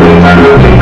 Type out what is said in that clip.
Gracias.